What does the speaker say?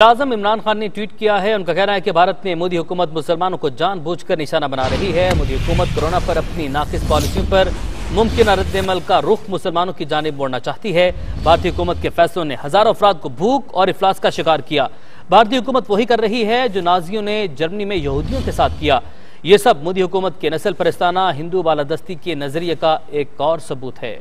आज़म इमरान खान ने ट्वीट किया है। उनका कहना है कि भारत में मोदी हुकूमत मुसलमानों को जानबूझकर निशाना बना रही है। मोदी हुकूमत कोरोना पर अपनी नाकिस पॉलिसियों पर मुमकिन रद्दमल का रुख मुसलमानों की जानब मोड़ना चाहती है। भारतीय हुकूमत के फैसलों ने हज़ारों अफराद को भूख और इफलास का शिकार किया। भारतीय हुकूमत वही कर रही है जो नाजियों ने जर्मनी में यहूदियों के साथ किया। ये सब मोदी हुकूमत के नस्ल परस्ताना हिंदू बालादस्ती के नज़रिए का एक और सबूत है।